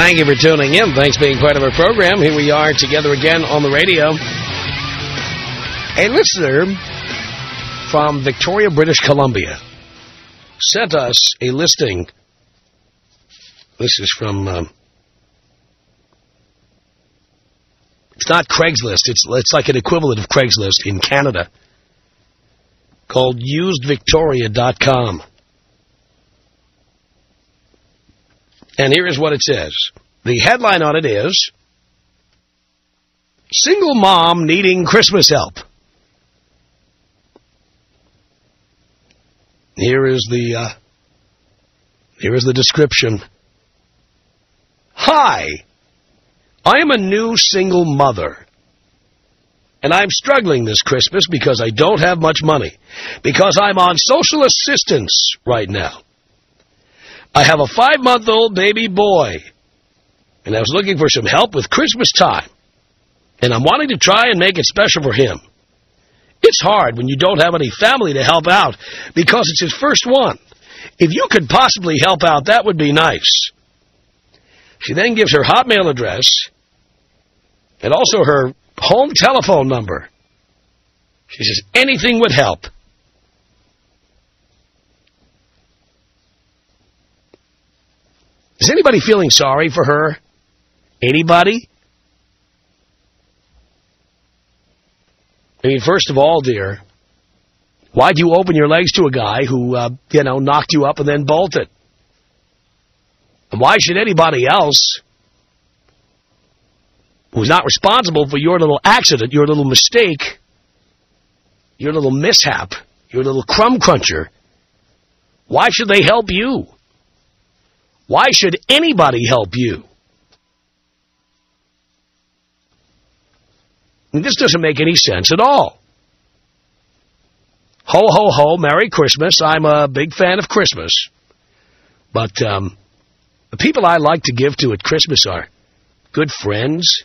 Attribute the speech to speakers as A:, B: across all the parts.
A: Thank you for tuning in. Thanks for being part of our program. Here we are together again on the radio. A listener from Victoria, British Columbia sent us a listing. This is from... Um, it's not Craigslist. It's, it's like an equivalent of Craigslist in Canada called usedvictoria.com. And here is what it says. The headline on it is, Single Mom Needing Christmas Help. Here is the, uh, here is the description. Hi, I am a new single mother. And I'm struggling this Christmas because I don't have much money. Because I'm on social assistance right now. I have a five-month-old baby boy. And I was looking for some help with Christmas time. And I'm wanting to try and make it special for him. It's hard when you don't have any family to help out because it's his first one. If you could possibly help out, that would be nice. She then gives her Hotmail address and also her home telephone number. She says anything would help. Is anybody feeling sorry for her? Anybody? I mean, first of all, dear, why'd you open your legs to a guy who, uh, you know, knocked you up and then bolted? And why should anybody else who's not responsible for your little accident, your little mistake, your little mishap, your little crumb cruncher, why should they help you? Why should anybody help you? this doesn't make any sense at all. Ho, ho, ho, Merry Christmas. I'm a big fan of Christmas. But um, the people I like to give to at Christmas are good friends,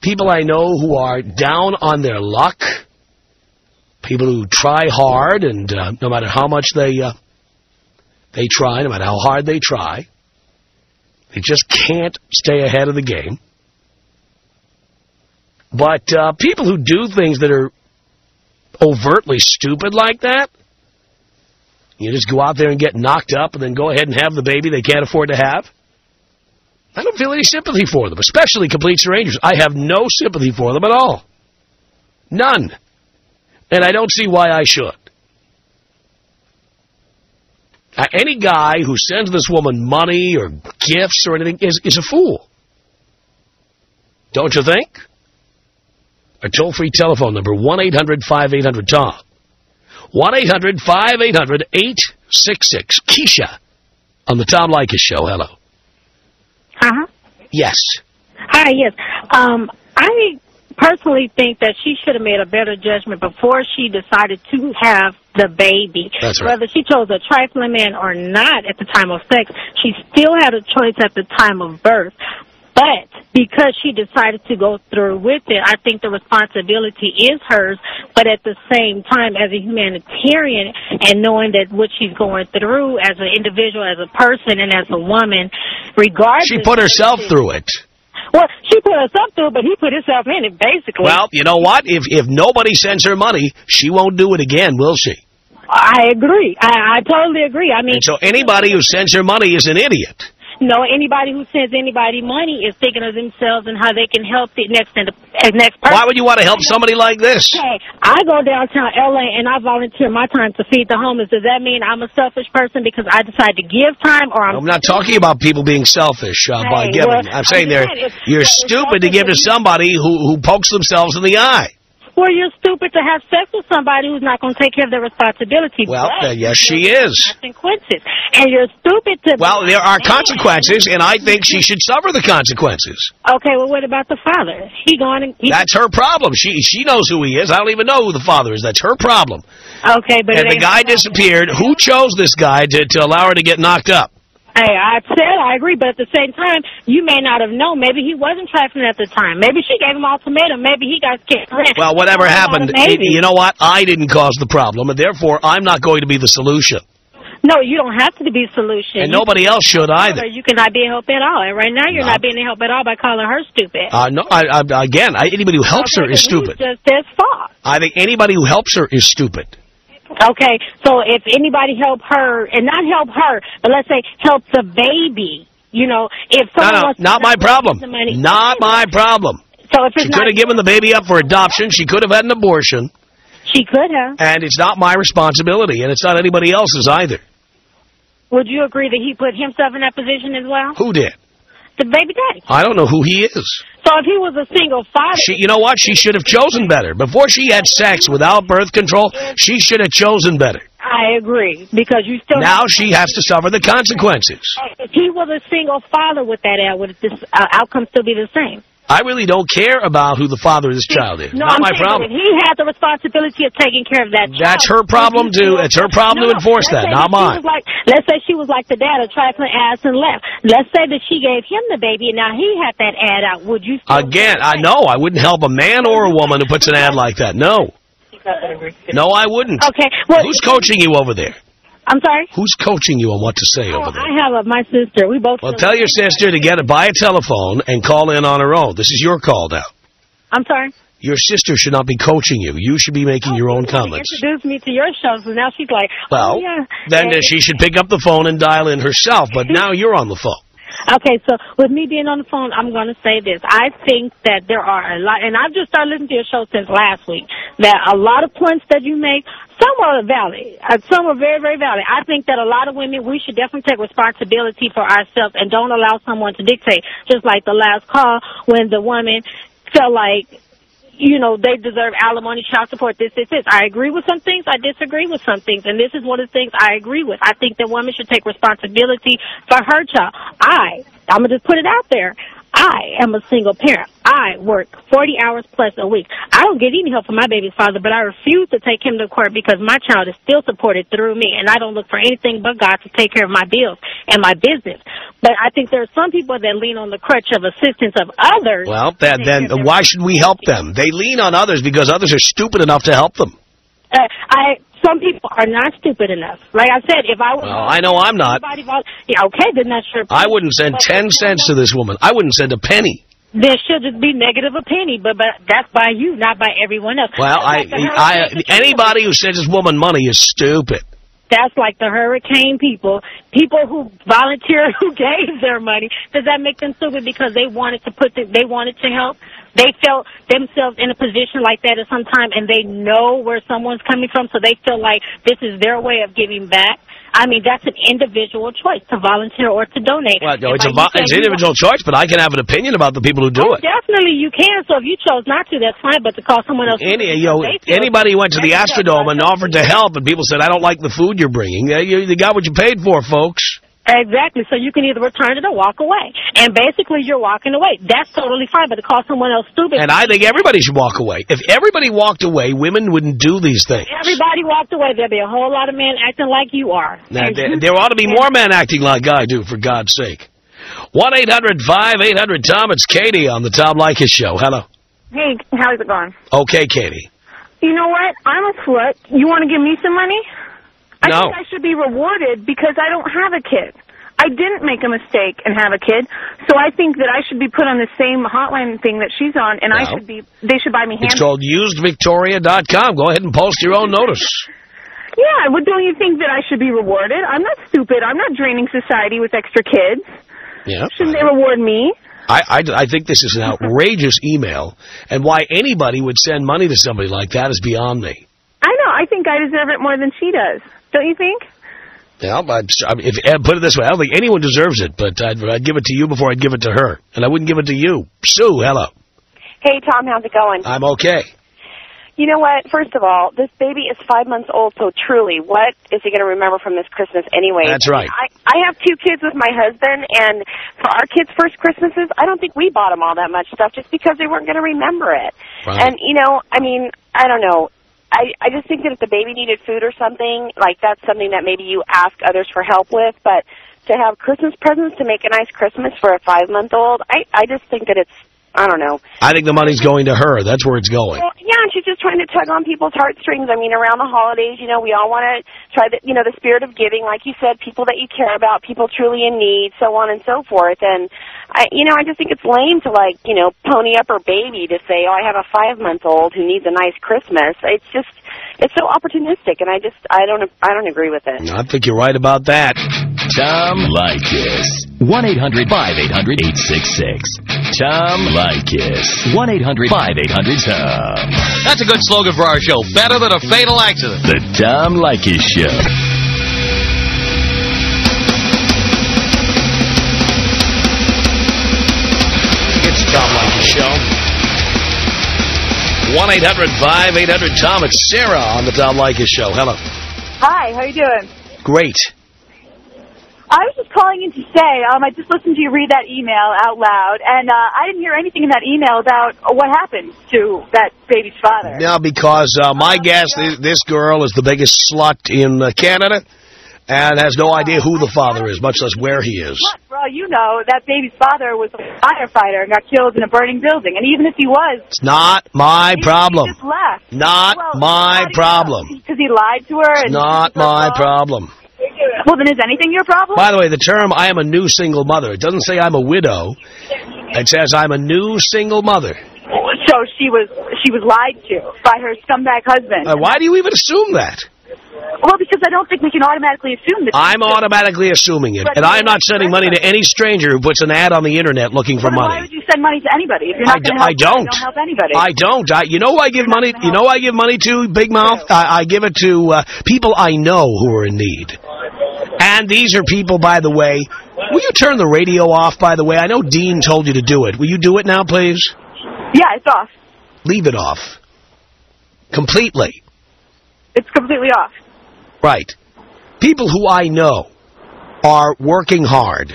A: people I know who are down on their luck, people who try hard, and uh, no matter how much they uh, they try, no matter how hard they try, they just can't stay ahead of the game. But uh, people who do things that are overtly stupid like that, you just go out there and get knocked up and then go ahead and have the baby they can't afford to have. I don't feel any sympathy for them, especially complete strangers. I have no sympathy for them at all. None. And I don't see why I should. Uh, any guy who sends this woman money or gifts or anything is, is a fool. Don't you think? A toll-free telephone number, 1-800-5800-TOM. 1-800-5800-866. Keisha on the Tom Leykis Show. Hello.
B: Uh-huh.
A: Yes.
B: Hi, yes. Um, I personally think that she should have made a better judgment before she decided to have the baby.
A: That's right.
B: Whether she chose a trifling man or not at the time of sex, she still had a choice at the time of birth. But because she decided to go through with it, I think the responsibility is hers. But at the same time, as a humanitarian and knowing that what she's going through as an individual, as a person, and as a woman, regardless...
A: She put herself through it.
B: Well, she put herself through it, but he put himself in it, basically.
A: Well, you know what? If if nobody sends her money, she won't do it again, will she?
B: I agree. I, I totally agree. I mean,
A: and so anybody who sends her money is an idiot.
B: No, anybody who sends anybody money is thinking of themselves and how they can help the next and the uh, next person.
A: Why would you want to help somebody like this?
B: Hey, I go downtown L.A. and I volunteer my time to feed the homeless. Does that mean I'm a selfish person because I decide to give time or I'm...
A: I'm not talking about people being selfish uh,
B: Hey,
A: by giving.
B: well,
A: I'm saying
B: I'm
A: they're, you're stupid to give to somebody who, who pokes themselves in the eye.
B: Well, you're stupid to have sex with somebody who's not going to take care of their responsibility.
A: Well, uh, yes, she is.
B: Consequences. And you're stupid to...
A: Well, there are consequences, and I think she should suffer the consequences.
B: Okay, well, what about the father? He going to... He,
A: That's her problem. She she knows who he is. I don't even know who the father is. That's her problem.
B: okay, but...
A: And the guy disappeared. Who chose this guy to, to allow her to get knocked up?
B: Hey, I said I agree, but at the same time, you may not have known. Maybe he wasn't trifling at the time. Maybe she gave him ultimatum. Maybe he got scared.
A: Well, whatever happened,
B: Maybe.
A: you know what? I didn't cause the problem, and therefore I'm not going to be the solution.
B: No, you don't have to be a solution.
A: And nobody else should either.
B: You cannot be a help at all. And right now, you're not, not being a help at all by calling her stupid.
A: Uh, no, I, I, again, I, anybody who helps okay, her is stupid.
B: Just as fault.
A: I think anybody who helps her is stupid.
B: Okay, so if anybody help her, and not help her, but let's say help the baby, you know, if someone
A: no, no, not my problem.
B: Money,
A: not my problem.
B: So if
A: she could have given the baby up for adoption. She could have had an abortion.
B: She could have.
A: And it's not my responsibility, and it's not anybody else's either.
B: Would you agree that he put himself in that position as well?
A: Who did?
B: The baby daddy.
A: I don't know who he is.
B: So if he was a single father...
A: She, you know what? She should have chosen better. Before she had sex without birth control, she should have chosen better.
B: I agree, because you still...
A: Now she has to suffer the consequences.
B: If he was a single father with that would this uh, outcome still be the same?
A: I really don't care about who the father of this child is.
B: No,
A: Not
B: I'm
A: my problem.
B: He has the responsibility of taking care of that child.
A: That's her problem, too. It's her problem no, to enforce that, not mine.
B: Like, let's say she was like the dad, of trifling ass and left. Let's say that she gave him the baby and now he had that ad out. Would you
A: Again, I know. I wouldn't help a man or a woman who puts an ad like that. No. No, I wouldn't.
B: Okay. Well,
A: Who's coaching you over there?
B: I'm sorry?
A: Who's coaching you on what to say
B: oh,
A: over there?
B: I have a, my sister. We both...
A: Well, tell your sister to get it, buy a telephone and call in on her own. This is your call now.
B: I'm sorry?
A: Your sister should not be coaching you. You should be making
B: oh,
A: your own oh, comments.
B: She introduced me to your show, so now she's like, oh,
A: well,
B: oh, yeah.
A: then and she should pick up the phone and dial in herself, but now you're on the phone.
B: Okay, so with me being on the phone, I'm going to say this. I think that there are a lot, and I've just started listening to your show since last week, that a lot of points that you make, some are valid. Uh, some are very, very valid. I think that a lot of women, we should definitely take responsibility for ourselves and don't allow someone to dictate. Just like the last call when the woman felt like you know, they deserve alimony, child support, this, this, this. I agree with some things. I disagree with some things. And this is one of the things I agree with. I think that women should take responsibility for her child. I, I'm going to just put it out there. I am a single parent. I work 40 hours plus a week. I don't get any help from my baby's father, but I refuse to take him to court because my child is still supported through me, and I don't look for anything but God to take care of my bills and my business. But I think there are some people that lean on the crutch of assistance of others.
A: Well, that, then why should we help them? They lean on others because others are stupid enough to help them.
B: Uh, I some people are not stupid enough. Like I said, if I was...
A: Well, I know I'm not.
B: Yeah, okay, then that's your...
A: I wouldn't send but 10 cents to this woman. I wouldn't send a penny.
B: There should just be negative a penny, but, but that's by you, not by everyone else.
A: Well, I, I, anybody who sends this woman money is stupid.
B: That's like the hurricane people, people who volunteer, who gave their money. Does that make them stupid because they wanted to put, the, they wanted to help? They felt themselves in a position like that at some time, and they know where someone's coming from, so they feel like this is their way of giving back. I mean, that's an individual choice to volunteer or to donate.
A: Well, no, it's, a, it's an individual choice, but I can have an opinion about the people who do
B: oh,
A: it.
B: Definitely, you can. So if you chose not to, that's fine. But to call someone else,
A: Any, you know, anybody who went to the Astrodome and offered to help, and people said, "I don't like the food you're bringing," you, you got what you paid for, folks.
B: Exactly. So you can either return it or walk away. And basically, you're walking away. That's totally fine, but it calls someone else stupid...
A: And I think everybody should walk away. If everybody walked away, women wouldn't do these things.
B: If everybody walked away. There'd be a whole lot of men acting like you are.
A: Now, there, there ought to be more men acting like I do, for God's sake. 1-800-5800-TOM. It's Katie on the Tom Leykis Show. Hello.
C: Hey, how's it going?
A: Okay, Katie.
C: You know what? I'm a slut. You want to give me some money? I
A: no.
C: think I should be rewarded because I don't have a kid. I didn't make a mistake and have a kid, so I think that I should be put on the same hotline thing that she's on, and well, I should be. They should buy me.
A: It's called UsedVictoria.com. Go ahead and post your own notice.
C: Yeah, well, don't you think that I should be rewarded? I'm not stupid. I'm not draining society with extra kids.
A: Yeah.
C: Shouldn't they reward me?
A: I, I, I think this is an outrageous email, and why anybody would send money to somebody like that is beyond me.
C: I know. I think I deserve it more than she does. Don't you think?
A: Yeah, I'd, if, eh, put it this way, I don't think anyone deserves it, but I'd, I'd give it to you before I'd give it to her. And I wouldn't give it to you. Sue, hello.
D: Hey, Tom, how's it going?
A: I'm okay.
D: You know what? First of all, this baby is five months old, so truly, what is he going to remember from this Christmas anyway?
A: That's right.
D: I, I have two kids with my husband, and for our kids' first Christmases, I don't think we bought them all that much stuff just because they weren't going to remember it. And, you know, I mean, I don't know. I, I just think that if the baby needed food or something, like that's something that maybe you ask others for help with. But to have Christmas presents to make a nice Christmas for a five-month-old, I, I just think that it's I don't know.
A: I think the money's going to her. That's where it's going.
D: Well, yeah, and she's just trying to tug on people's heartstrings. I mean, around the holidays, you know, we all want to try the, you know, the spirit of giving, like you said, people that you care about, people truly in need, so on and so forth. And I, you know, I just think it's lame to like, you know, pony up her baby to say, oh, I have a five month old who needs a nice Christmas. It's just, it's so opportunistic, and I just, I don't, I don't agree with it.
A: I think you're right about that.
E: Tom Leykis. 1-800-5800-866. Tom Leykis. 1-800-5800-TOM.
F: That's a good slogan for our show. Better than a fatal accident.
E: The Tom Leykis Show.
A: It's the Tom Leykis Show. 1-800-5800-TOM. It's Sarah on the Tom Leykis Show. Hello.
G: Hi, how you doing?
A: Great.
G: I was just calling in to say, um, I just listened to you read that email out loud, and uh, I didn't hear anything in that email about what happened to that baby's father.
A: Now, because uh, my guess, this, this girl is the biggest slut in uh, Canada and has no idea who the father is, much less where he is.
G: For all you know, that baby's father was a firefighter and got killed in a burning building. And even if he was,
A: It's not my problem.
G: He just left.
A: Not
G: Well,
A: my
G: how do you know?
A: problem.
G: Because he lied to her.
A: It's
G: and
A: not my problem.
G: Well, then is anything your problem?
A: By the way, the term I am a new single mother, it doesn't say I'm a widow. It says I'm a new single mother.
G: So she was she was lied to by her scumbag husband.
A: Uh, why do you even assume that?
G: Well, because I don't think we can automatically assume that.
A: I'm automatically assuming it, and I'm not sending money to any stranger who puts an ad on the internet looking for
G: then Why would you send money to anybody if you're
A: I
G: not going to help?
A: I don't.
G: Don't help anybody.
A: I don't. I, you know who I give money. You know I give money to, Big Mouth. I, I give it to uh, people I know who are in need. And these are people, by the way. Will you turn the radio off? By the way, I know Dean told you to do it. Will you do it now, please?
G: yeah, it's off.
A: Leave it off completely.
G: It's completely off.
A: Right. People who I know are working hard,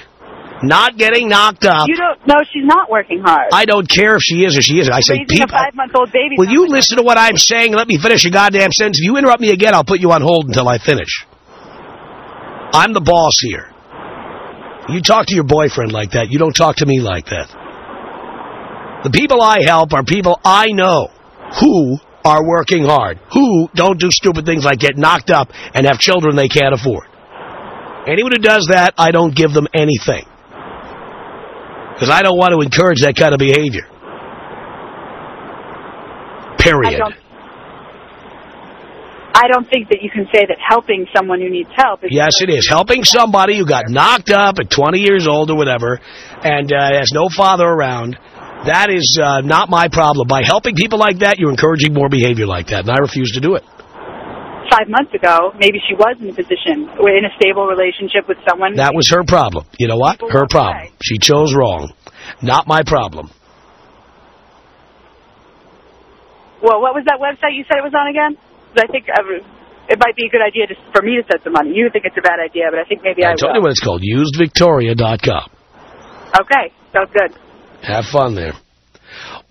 A: not getting knocked up.
G: You don't. No, she's not working hard.
A: I don't care if she is or she isn't. I say
G: Raising a
A: people.
G: five-month-old baby.
A: Will you listen to what I'm saying let me finish a goddamn sentence? If you interrupt me again, I'll put you on hold until I finish. I'm the boss here. You talk to your boyfriend like that. You don't talk to me like that. The people I help are people I know who are working hard, who don't do stupid things like get knocked up and have children they can't afford. Anyone who does that, I don't give them anything. Because I don't want to encourage that kind of behavior. Period.
G: I don't. Think that you can say that helping someone who needs help is.
A: Yes, it is. Helping somebody who got knocked up at 20 years old or whatever and uh, has no father around, that is uh, not my problem. By helping people like that, you're encouraging more behavior like that, and I refuse to do it.
G: Five months ago, maybe she was in a position, in a stable relationship with someone.
A: That was her problem. You know what? Her problem. She chose wrong. Not my problem.
G: Well, what was that website you said it was on again? 'Cause I think I would- it might be a good idea just for me to send some money. You think it's a bad idea, but I think maybe I,
A: I told
G: will.
A: you what it's called. UsedVictoria.com.
G: Okay, sounds good.
A: Have fun there.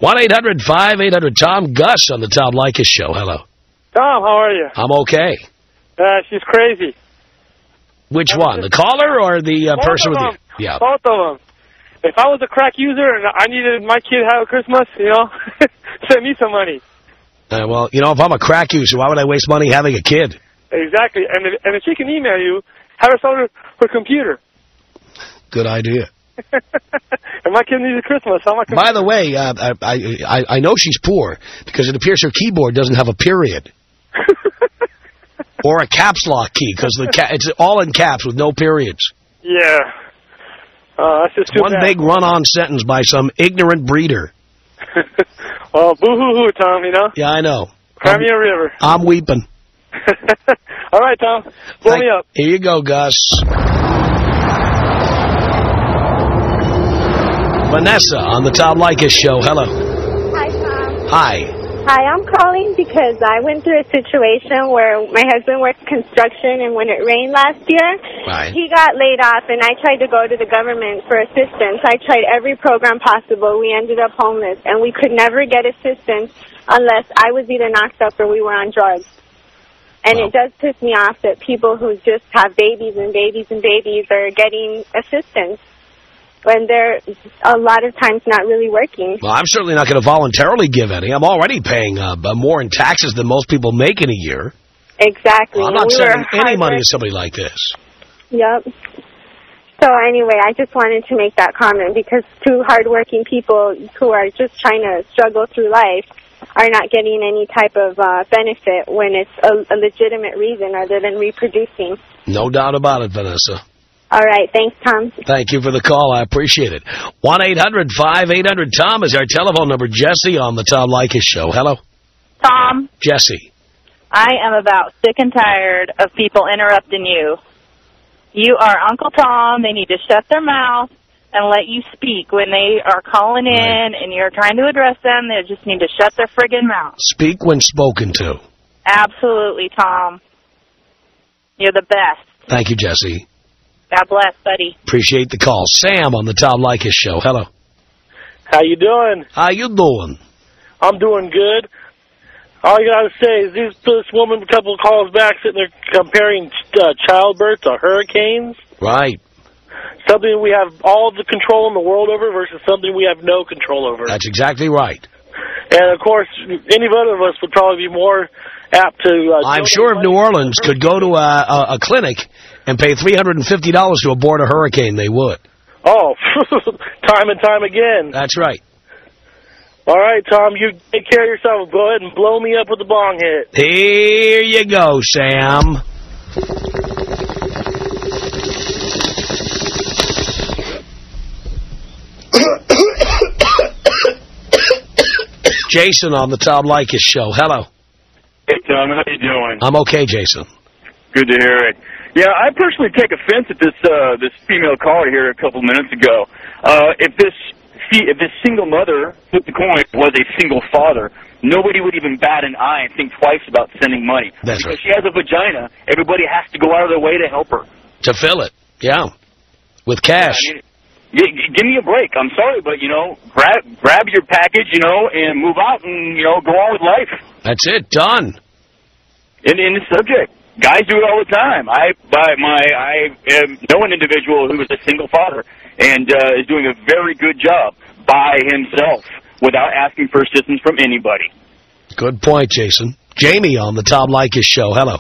A: 1-800-5800-TOM Gus on the Tom Leykis Show. Hello.
H: Tom, how are you?
A: I'm okay.
H: Uh, she's crazy.
A: Which one? The caller or the uh, person with
H: them.
A: you? Yeah.
H: Both of them. If I was a crack user and I needed my kid to have a Christmas, you know, send me some money.
A: Uh, well, you know, if I'm a crack user, why would I waste money having a kid?
H: Exactly. And if, and if she can email you, have her sell her, her computer.
A: Good idea.
H: and my kid needs a Christmas. I'm
A: By the way, uh, I, I I know she's poor because it appears her keyboard doesn't have a period or a caps lock key because it's all in caps with no periods.
H: Yeah. Uh, that's just too
A: One
H: bad.
A: big run-on sentence by some ignorant breeder.
H: well, boo-hoo-hoo, Tom, you know?
A: Yeah, I know.
H: Cry me a river.
A: I'm weeping.
H: All right, Tom. Blow me up.
A: Here you go, Gus. Vanessa on the Tom Leykis show. Hello.
I: Hi, Tom.
A: Hi.
I: Hi, I'm calling because I went through a situation where my husband worked construction, and when it rained last year,
A: Right.
I: he got laid off, and I tried to go to the government for assistance. I tried every program possible. We ended up homeless, and we could never get assistance unless I was either knocked up or we were on drugs. And
A: Wow.
I: it does piss me off that people who just have babies and babies and babies are getting assistance. When they're a lot of times not really working.
A: Well, I'm certainly not going to voluntarily give any. I'm already paying uh, more in taxes than most people make in a year.
I: Exactly.
A: Well, I'm not
I: we
A: sending any money to somebody like this.
I: Yep. So anyway, I just wanted to make that comment because two hardworking people who are just trying to struggle through life are not getting any type of uh, benefit when it's a, a legitimate reason other than reproducing.
A: No doubt about it, Vanessa.
I: All right. Thanks, Tom.
A: Thank you for the call. I appreciate it. 1-800-5800-TOM is our telephone number. Jesse on the Tom Leykis show. Hello.
J: Tom,
A: Jesse.
J: I am about sick and tired of people interrupting you. You are Uncle Tom. They need to shut their mouth and let you speak when they are calling in and you're trying to address them. They just need to shut their friggin' mouth.
A: Speak when spoken to.
J: Absolutely, Tom. You're the best.
A: Thank you, Jesse.
J: God bless, buddy.
A: Appreciate the call. Sam on the Tom Leykis show. Hello.
H: How you doing?
A: How you doing?
H: I'm doing good. All you gotta say is this, this woman a couple of calls back sitting there comparing uh, childbirth to hurricanes.
A: Right.
H: Something we have all the control in the world over versus something we have no control over.
A: That's exactly right.
H: And, of course, any one of us would probably be more apt to... Uh,
A: I'm sure if New Orleans could go to a, a, a clinic and pay $350 to abort a hurricane, they would.
H: Oh, time and time again.
A: That's right.
H: All right, Tom, you take care of yourself. Go ahead and blow me up with the bong hit.
A: Here you go, Sam. Jason on the Tom Leykis show. Hello.
K: Hey, Tom. How you doing?
A: I'm okay, Jason.
K: Good to hear it. Yeah, I personally take offense at this uh, this female caller here a couple minutes ago. Uh, if this if this single mother flipped the coin was a single father, nobody would even bat an eye and think twice about sending money.
A: That's
K: because she has a vagina, everybody has to go out of their way to help her.
A: To fill it, yeah, with cash.
K: Yeah, yeah, give me a break. I'm sorry, but, you know, grab grab your package, you know, and move out and, you know, go on with life.
A: That's it. Done.
K: In, in the subject. Guys do it all the time. I by my I am, know an individual who is a single father and uh, is doing a very good job by himself without asking for assistance from anybody.
A: Good point, Jason. Jamie on the Tom Leykis show. Hello.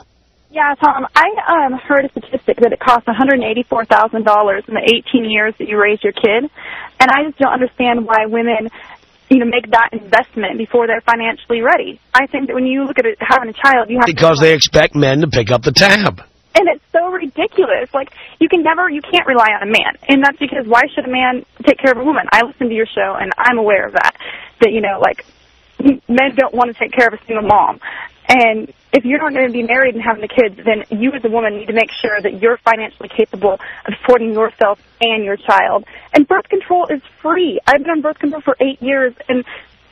L: Yeah, Tom, I um, heard a statistic that it costs $184,000 in the 18 years that you raise your kid, and I just don't understand why women you know, make that investment before they're financially ready. I think that when you look at it, having a child, you have
A: because they expect men to pick up the tab.
L: And it's so ridiculous. Like, you can never, you can't rely on a man. And that's because why should a man take care of a woman? I listen to your show, and I'm aware of that. That, you know, like, men don't want to take care of a single mom. And if you're not going to be married and having the kids, then you as a woman need to make sure that you're financially capable of supporting yourself and your child. And birth control is free. I've been on birth control for eight years, and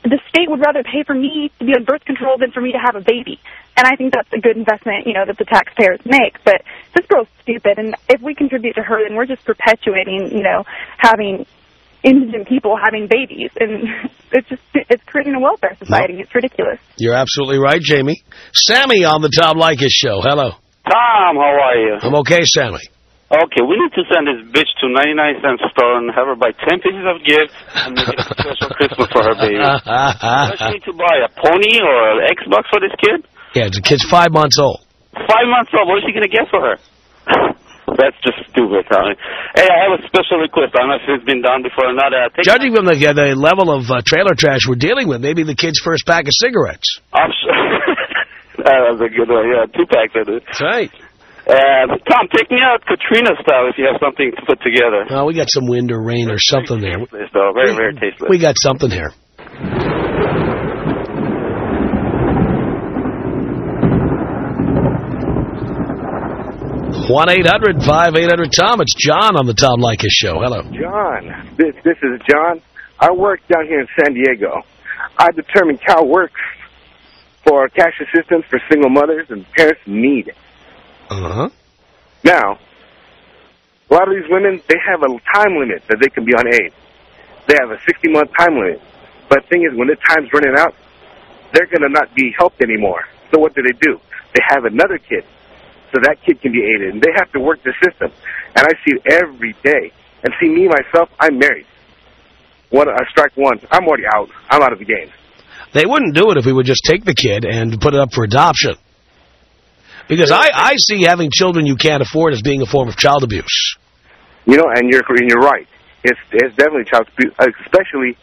L: the state would rather pay for me to be on birth control than for me to have a baby. And I think that's a good investment, you know, that the taxpayers make. But this girl's stupid, and if we contribute to her, then we're just perpetuating, you know, having indigent people having babies. And it's just, it's creating a welfare society. It's ridiculous.
A: You're absolutely right, Jamie. Sammy on the Tom Leykis show. Hello.
M: Tom, how are you?
A: I'm okay, Sammy.
M: Okay, we need to send this bitch to 99 cent store and have her buy 10 pieces of gifts and make it a special Christmas for her baby. Does she need to buy a pony or an Xbox for this kid?
A: Yeah, the kid's five months old.
M: Five months old. What is she going to get for her? That's just stupid, Tommy. Hey, I have a special request. I don't know if it's been done before or not. Uh, take
A: Judging from the, uh, the level of uh, trailer trash we're dealing with, maybe the kid's first pack of cigarettes.
M: I'm sure. that was a good one. Yeah, two packs of it.
A: That's right.
M: Uh, Tom, take me out Katrina style if you have something to put together.
A: Oh, we got some wind or rain or something there.
M: Tasteless, though. Very, very tasteless.
A: We got something here. One eight hundred five eight hundred. tom It's John on the Tom Leykis show. Hello.
N: John. This, this is John. I work down here in San Diego. I determine CalWORKs for cash assistance for single mothers and parents in need.
A: Uh-huh.
N: Now, a lot of these women, they have a time limit that they can be on aid. They have a 60-month time limit. But the thing is, when the time's running out, they're going to not be helped anymore. So what do they do? They have another kid so that kid can be aided. And they have to work the system. And I see it every day. And see, me, myself, I'm married. One, I strike one. I'm already out. I'm out of the game.
A: They wouldn't do it if we would just take the kid and put it up for adoption. Because I, I see having children you can't afford as being a form of child abuse.
N: You know, and you're and you're right. It's it's definitely child abuse, uh, especially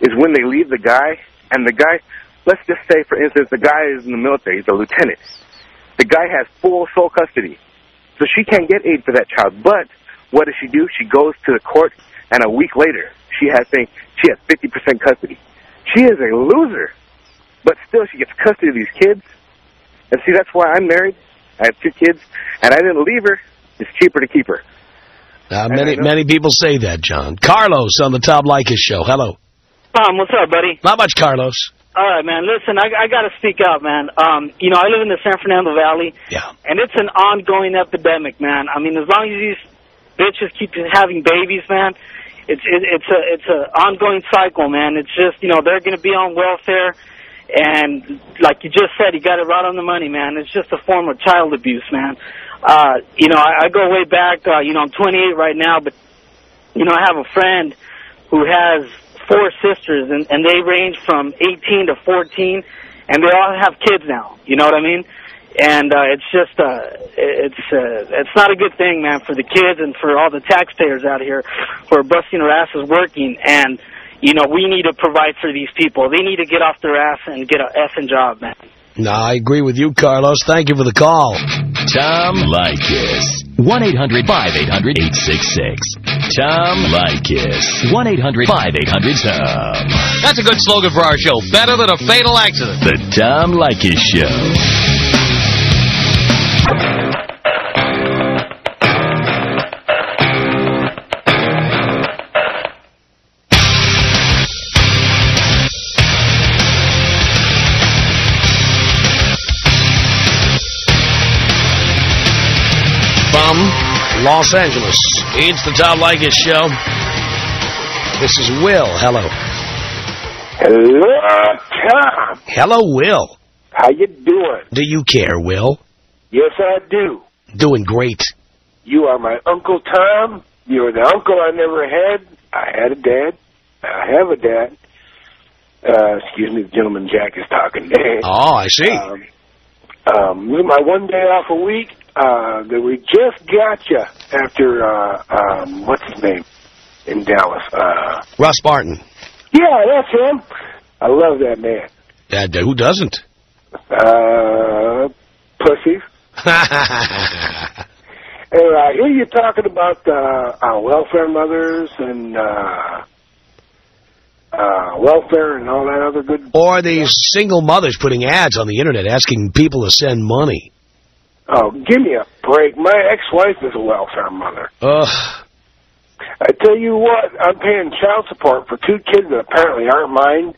N: is when they leave the guy and the guy. Let's just say, for instance, the guy is in the military. He's a lieutenant. The guy has full sole custody, so she can't get aid for that child. But what does she do? She goes to the court, and a week later, she has saying she has 50% custody. She is a loser, but still she gets custody of these kids. And see, that's why I'm married. I have two kids, and I didn't leave her. It's cheaper to keep her.
A: Uh, many many people say that, John. Carlos on the Tom Leykis show. Hello.
O: Tom, what's up, buddy?
A: Not much, Carlos.
O: All right, man. Listen, I, I got to speak out, man. Um, you know, I live in the San Fernando Valley.
A: Yeah.
O: And it's an ongoing epidemic, man. I mean, as long as these bitches keep having babies, man, it's it, it's a it's a ongoing cycle, man. It's just you know they're going to be on welfare, and like you just said, you got it right on the money, man. It's just a form of child abuse, man. Uh, you know, I, I go way back. Uh, you know, I'm 28 right now, but you know, I have a friend who has four sisters, and, and they range from 18 to 14, and they all have kids now. You know what I mean? And uh, it's just, uh, it's uh, it's not a good thing, man, for the kids and for all the taxpayers out here who are busting their asses working. And you know, we need to provide for these people. They need to get off their ass and get a effing job, man.
A: No, I agree with you, Carlos. Thank you for the call.
E: Tom Leykis. 1-800-5800-866. Tom Leykis. 1-800-5800-TOM.
F: That's a good slogan for our show. Better than a fatal accident.
E: The Tom Leykis Show.
A: Los Angeles, it's the Tom Leykis Show. This is Will. Hello.
P: Hello, Tom.
A: Hello, Will.
P: How you doing?
A: Do you care, Will?
P: Yes, I do.
A: Doing great.
P: You are my Uncle Tom. You're the uncle I never had. I had a dad. I have a dad. Uh, excuse me, the gentleman Jack is talking.
A: Oh, I see.
P: Um, um, my one day off a week, uh, that we just got you after, uh, um, what's his name in Dallas? Uh,
A: Russ Martin.
P: yeah, that's him. I love that man.
A: Uh, who doesn't?
P: Uh, pussies. And I hear you talking about uh, uh, welfare mothers and uh, uh, welfare and all that other good.
A: Or these single mothers putting ads on the Internet asking people to send money.
P: Oh, give me a break. My ex-wife is a welfare mother.
A: Ugh.
P: I tell you what, I'm paying child support for two kids that apparently aren't mine.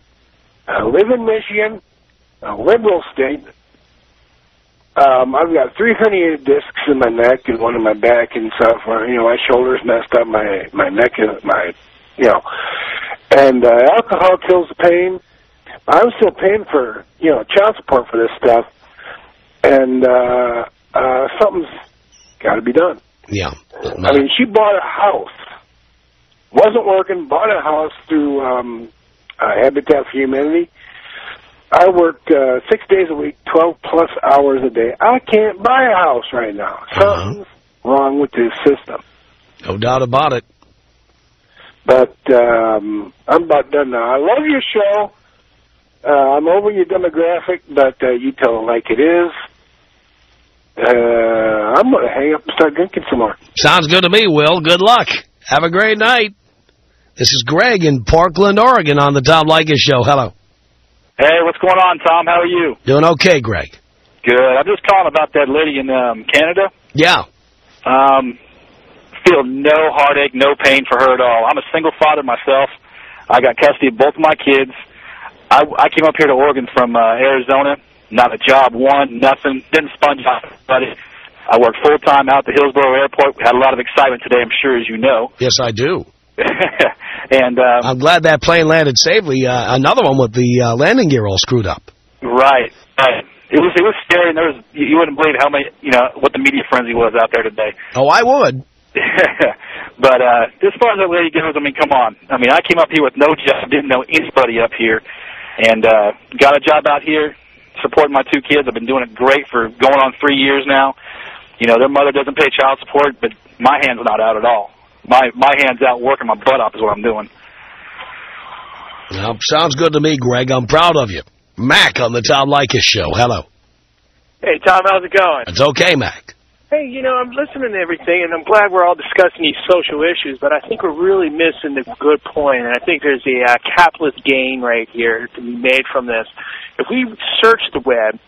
P: I live in Michigan, a liberal state. Um, I've got three herniated discs in my neck and one in my back and stuff. You know, my shoulders messed up, my my neck is my, you know, and uh, alcohol kills the pain. I'm still paying for you know child support for this stuff, and uh, uh, something's got to be done.
A: Yeah.
P: I mean, she bought a house, wasn't working, bought a house through um, uh, Habitat for Humanity. I work uh, six days a week, 12 plus hours a day. I can't buy a house right now. Something's wrong with this system.
A: No doubt about it.
P: But um, I'm about done now. I love your show. Uh, I'm over your demographic, but uh, you tell it like it is. Uh, I'm going to hang up and start drinking some more.
A: Sounds good to me, Will. Good luck. Have a great night. This is Greg in Portland, Oregon on the Tom Leykis Show. Hello.
Q: Hey, what's going on, Tom? How are you?
A: Doing okay, Greg.
Q: Good. I'm just calling about that lady in um, Canada.
A: Yeah.
Q: Um, feel no heartache, no pain for her at all. I'm a single father myself. I got custody of both of my kids. I, I came up here to Oregon from uh, Arizona. Not a job, one, nothing. Didn't sponge off anybody. I worked full time out at the Hillsboro Airport. We had a lot of excitement today, I'm sure, as you know.
A: Yes, I do.
Q: and um,
A: I'm glad that plane landed safely. Uh, another one with the uh, landing gear all screwed up.
Q: Right, right. It was it was scary, and there was you you wouldn't believe how many you know what the media frenzy was out there today.
A: Oh, I would.
Q: But uh, as far as that lady goes, I mean, come on. I mean, I came up here with no job, didn't know anybody up here, and uh, got a job out here, supporting my two kids. I've been doing it great for going on three years now. You know, their mother doesn't pay child support, but my hand's not out at all. My my hand's out working my butt off is what I'm doing.
A: Well, sounds good to me, Greg. I'm proud of you. Mac on the Tom Leykis show. Hello.
R: Hey, Tom, how's it going?
A: It's okay, Mac.
R: Hey, you know, I'm listening to everything, and I'm glad we're all discussing these social issues, but I think we're really missing the good point, and I think there's a uh, capitalist gain right here to be made from this. If we search the web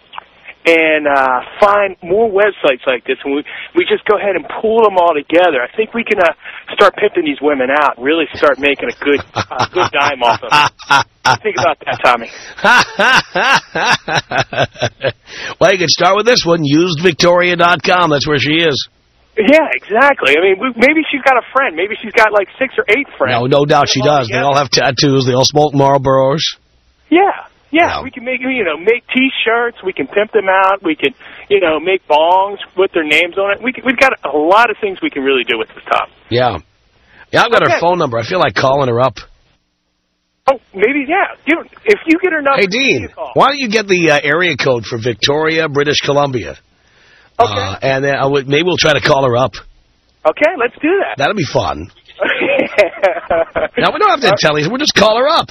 R: and uh, find more websites like this, and we, we just go ahead and pull them all together, I think we can uh, start pimping these women out and really start making a good, uh, good dime off of them. Think about that, Tommy.
A: well, you can start with this one, usedvictoria.com. That's where she is.
R: Yeah, exactly. I mean, maybe she's got a friend. Maybe she's got like six or eight friends.
A: No, no doubt she does. They all have tattoos. They all smoke Marlboros.
R: Yeah, yeah. We can make you know make T-shirts. We can pimp them out. We can you know make bongs with their names on it. We can, we've got a lot of things we can really do with this top.
A: Yeah. Yeah, I've got her phone number. I feel like calling her up.
R: Oh, maybe yeah. If you get her number,
A: Hey, Dean,
R: call.
A: why don't you get the uh, area code for Victoria, British Columbia? Okay. Uh, and then I would, maybe we'll try to call her up.
R: Okay, let's do that.
A: That'll be fun. Now, we don't have to tell you. We'll just call her up.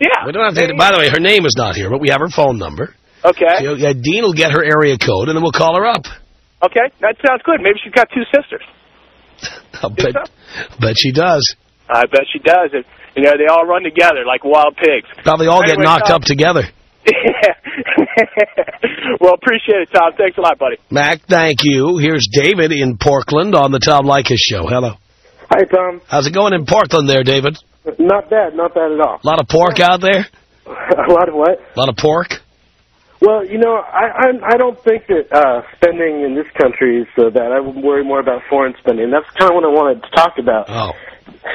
R: Yeah.
A: We don't have to. By the way, her name is not here, but we have her phone number.
R: Okay.
A: So, yeah, Dean will get her area code, and then we'll call her up.
R: Okay, that sounds good. Maybe she's got two sisters.
A: I'll bet, bet she does.
R: I bet she does. And, you know, they all run together like wild pigs.
A: Probably all get
R: Anyway,
A: knocked
R: Tom-
A: up together.
R: well, appreciate it, Tom. Thanks a lot, buddy.
A: Mac, thank you. Here's David in Portland on the Tom Leykis show. Hello.
S: Hi, Tom.
A: How's it going in Portland there, David?
S: Not bad, not bad at all.
A: A lot of pork out there?
S: A lot of what?
A: A lot of pork?
S: Well, you know, I I, I don't think that uh, spending in this country is so bad. I would worry more about foreign spending. That's kind of what I wanted to talk about.
A: Oh.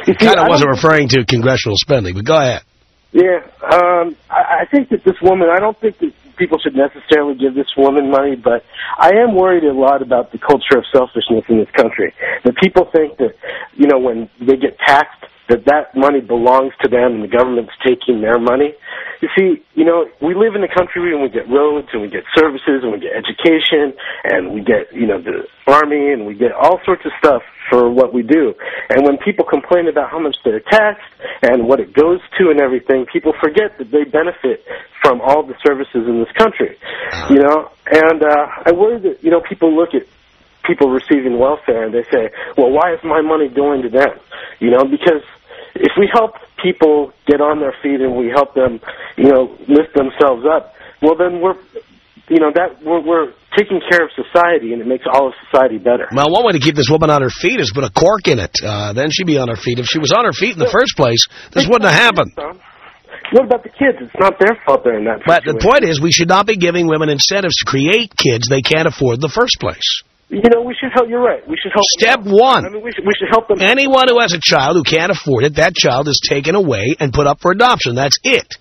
S: You
A: Kind of wasn't referring to congressional spending, but go ahead.
S: Yeah, um, I, I think that this woman. I don't think that people should necessarily give this woman money, but I am worried a lot about the culture of selfishness in this country. That people think that, you know, when they get taxed, that that money belongs to them and the government's taking their money. You see, you know, we live in a country and we get roads and we get services and we get education and we get, you know, the army and we get all sorts of stuff for what we do. And when people complain about how much they're taxed and what it goes to and everything, people forget that they benefit from all the services in this country. You know, and uh, I worry that, you know, people look at people receiving welfare and they say, well, why is my money going to them? You know, because if we help people get on their feet and we help them, you know, lift themselves up, well, then we're, you know, that we're, we're taking care of society and it makes all of society better.
A: Well, one way to keep this woman on her feet is put a cork in it. Uh, then she'd be on her feet. If she was on her feet in the first place, this wouldn't have happened.
S: What about the kids? It's not their fault they're in that
A: But the point is, we should not be giving women incentives to create kids they can't afford in the first place.
S: You know, we should help. You're right. We should help.
A: Step one.
S: I mean, we should, we should help them.
A: Anyone who has a child who can't afford it, that child is taken away and put up for adoption. That's it.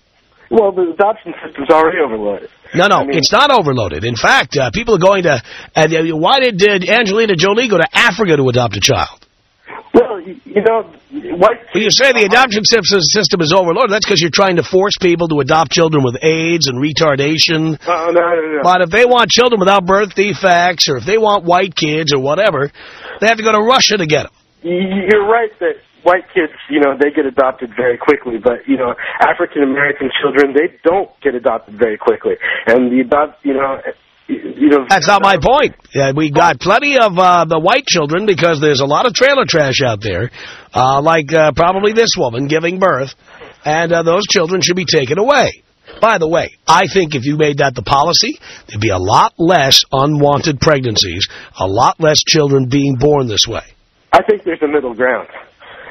S: Well, the adoption system's already overloaded.
A: No, no, it's not overloaded. In fact, uh, people are going to. Uh, why did uh, Angelina Jolie go to Africa to adopt a child?
S: Well, you, know, white.
A: When you say the adoption system is overloaded, that's because you're trying to force people to adopt children with AIDS and retardation.
S: Uh, no, no, no.
A: But if they want children without birth defects, or if they want white kids or whatever, they have to go to Russia to get them.
S: You're right that white kids, you know, they get adopted very quickly, but you know, African American children, they don't get adopted very quickly, and the adopt, you know, you know.
A: That's not my point. Uh, we got plenty of uh, the white children because there's a lot of trailer trash out there, uh, like uh, probably this woman giving birth, and uh, those children should be taken away. By the way, I think if you made that the policy, there'd be a lot less unwanted pregnancies, a lot less children being born this way.
S: I think there's a middle ground.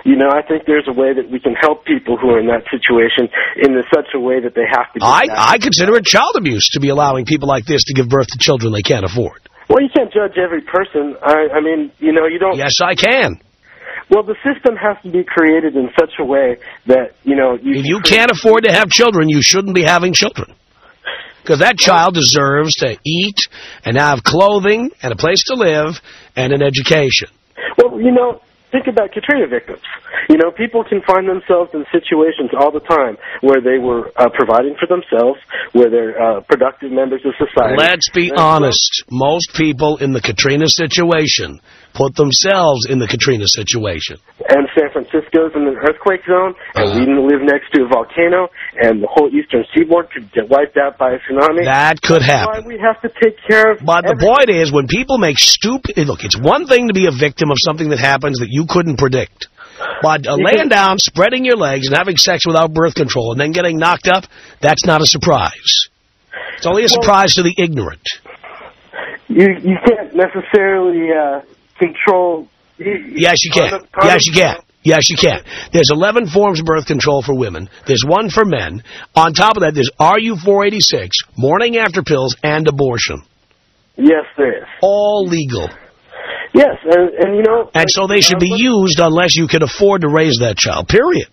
S: You know, I think there's a way that we can help people who are in that situation in such a way that they have to.
A: I. I consider it child abuse to be allowing people like this to give birth to children they can't afford.
S: Well, you can't judge every person. I, I mean, you know, you don't.
A: Yes, I can.
S: Well, the system has to be created in such a way that you know. You
A: If you can't afford to have children, you shouldn't be having children. Because that child deserves to eat and have clothing and a place to live and an education.
S: Well, you know, think about Katrina victims. You know, people can find themselves in situations all the time where they were uh, providing for themselves, where they're uh, productive members of society.
A: Let's be honest. Most people in the Katrina situation put themselves in the Katrina situation.
S: And San Francisco's in an earthquake zone, and
A: Uh-huh.
S: we live next to a volcano, and the whole eastern seaboard could get wiped out by a tsunami.
A: That could
S: That's
A: happen.
S: why we have to take care of
A: But the point is, when people make stupid... Look, it's one thing to be a victim of something that happens that you couldn't predict. But uh, laying down, spreading your legs, and having sex without birth control, and then getting knocked up, that's not a surprise. It's only a surprise to the ignorant.
S: You you can't necessarily uh, control.
A: Yes, you can. Yes, you can. Yes, you can. There's 11 forms of birth control for women. There's one for men. On top of that, there's RU486, morning after pills, and abortion.
S: Yes, there is.
A: All legal.
S: Yes, and, and you know.
A: And so they should be used unless you can afford to raise that child, period.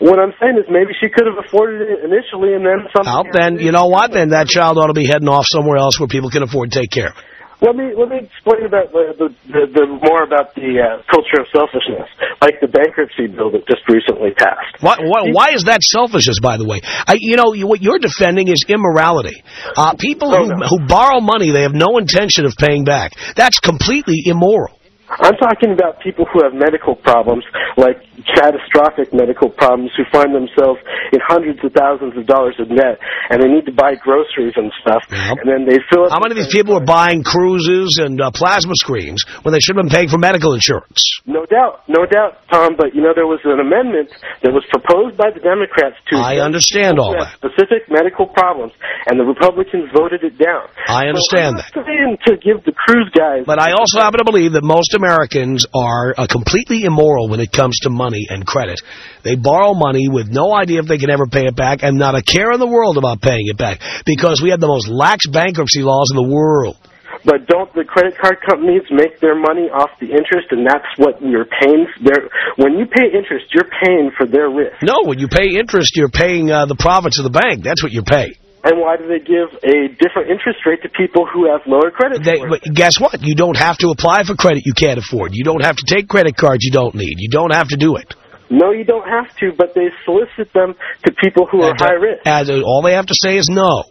S: What I'm saying is maybe she could have afforded it initially, and then something.
A: Well, then, you know what? Then that child ought to be heading off somewhere else where people can afford to take care of it.
S: Let me let me explain about the the, the, the more about the uh, culture of selfishness, like the bankruptcy bill that just recently passed.
A: Why, why, why is that selfishness, by the way? I, you know, you, what you're defending is immorality. Uh, people who, who borrow money they have no intention of paying back. That's completely immoral.
S: I'm talking about people who have medical problems, like catastrophic medical problems, who find themselves in hundreds of thousands of dollars of debt, and they need to buy groceries and stuff, and then they fill up.
A: How many of these people are buying cruises and uh, plasma screens when they should have been paying for medical insurance?
S: No doubt, no doubt, Tom. But you know, there was an amendment that was proposed by the Democrats to.
A: I understand all
S: have Specific medical problems, and the Republicans voted it down.
A: I understand that.
S: So saying to give the cruise guys.
A: But I also happen to believe that most Americans are uh, completely immoral when it comes to money and credit. They borrow money with no idea if they can ever pay it back and not a care in the world about paying it back because we have the most lax bankruptcy laws in the world.
S: But don't the credit card companies make their money off the interest, and that's what you're paying? Their, when you pay interest, you're paying for their risk.
A: No, when you pay interest, you're paying uh, the profits of the bank. That's what you pay.
S: And why do they give a different interest rate to people who have lower credit
A: They, guess what? You don't have to apply for credit you can't afford. You don't have to take credit cards you don't need. You don't have to do it.
S: No, you don't have to, but they solicit them to people who are high risk.
A: And, uh, all they have to say is no.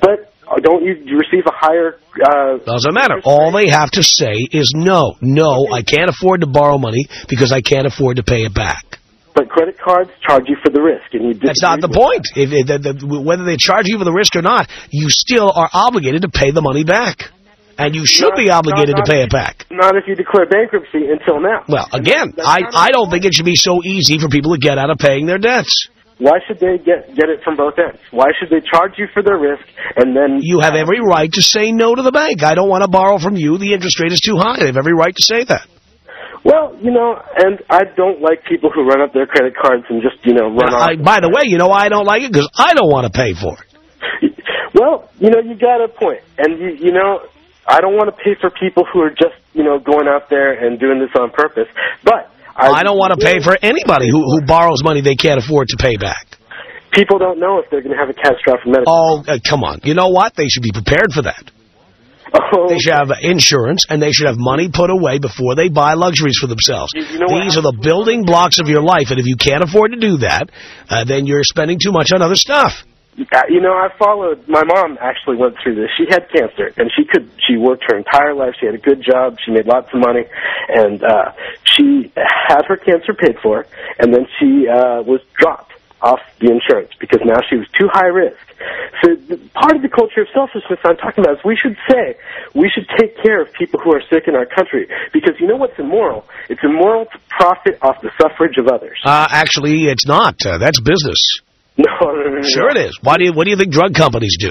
S: But uh, don't you receive a higher? Uh,
A: Doesn't matter. All they have to say is no. No, I can't afford to borrow money because I can't afford to pay it back.
S: But credit cards charge you for the risk, and you.
A: That's not the point. If, if, the, whether they charge you for the risk or not, you still are obligated to pay the money back. And you should
S: Not-
A: be obligated
S: not-
A: to pay it back.
S: Not if you declare bankruptcy until now.
A: Well, again, I, I don't think it should be so easy for people to get out of paying their debts.
S: Why should they get get it from both ends? Why should they charge you for their risk and then
A: You have every right to say no to the bank. I don't want to borrow from you. The interest rate is too high. They have every right to say that.
S: Well, you know, and I don't like people who run up their credit cards and just you know run
A: I,
S: off.
A: by the way, you know why I don't like it? Because I don't want to pay for it.
S: Well, you know, you got a point, and you you know, I don't want to pay for people who are just you know going out there and doing this on purpose. But
A: I, don't want to pay for anybody who, who borrows money they can't afford to pay back.
S: people don't know if they're going to have a catastrophic medical.
A: Oh, uh, come on. You know what? They should be prepared for that.
S: Oh.
A: They should have insurance, and they should have money put away before they buy luxuries for themselves. These are the building blocks of your life, and if you can't afford to do that, uh, then you're spending too much on other stuff.
S: Uh, You know, I followed. My mom actually went through this. She had cancer, and she could. She worked her entire life. She had a good job. She made lots of money, and uh, she had her cancer paid for. And then she uh, was dropped off the insurance because now she was too high risk. So part of the culture of selfishness I'm talking about is we should say we should take care of people who are sick in our country because you know what's immoral? It's immoral to profit off the suffrage of others.
A: Uh, actually, it's not. Uh, that's business.
S: No, no, no, no,
A: Sure it is. Why do you, what do you think drug companies do?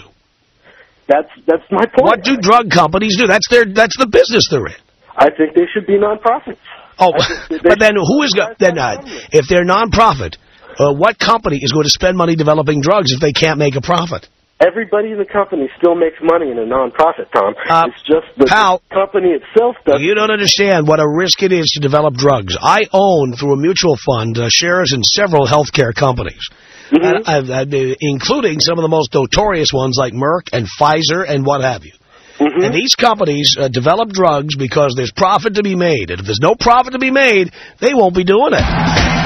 S: That's that's my point.
A: What do drug companies do? That's their that's the business they're in.
S: I think they should be nonprofits.
A: Oh, but then who is then uh, if they're nonprofit? Uh, what company is going to spend money developing drugs if they can't make a profit?
S: Everybody in the company still makes money in a nonprofit, Tom. it's just the,
A: pal,
S: company itself does.
A: You don't understand what a risk it is to develop drugs. I own, through a mutual fund, uh, shares in several healthcare companies,
S: Mm-hmm.
A: I've, I've, uh, including some of the most notorious ones like Merck and Pfizer and what have you.
S: Mm-hmm.
A: And these companies uh, develop drugs because there's profit to be made. And if there's no profit to be made, they won't be doing it.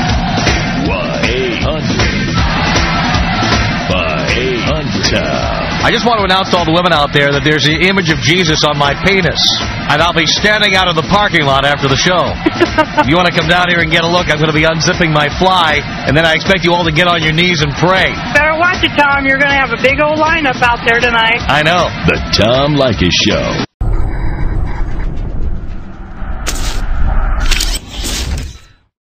F: I just want to announce to all the women out there that there's the image of Jesus on my penis. And I'll be standing out of the parking lot after the show. if you want to come down here and get a look, I'm going to be unzipping my fly, and then I expect you all to get on your knees and pray.
J: Better watch it, Tom. You're going to have a big old lineup out there tonight.
F: I know.
E: The Tom Leykis Show.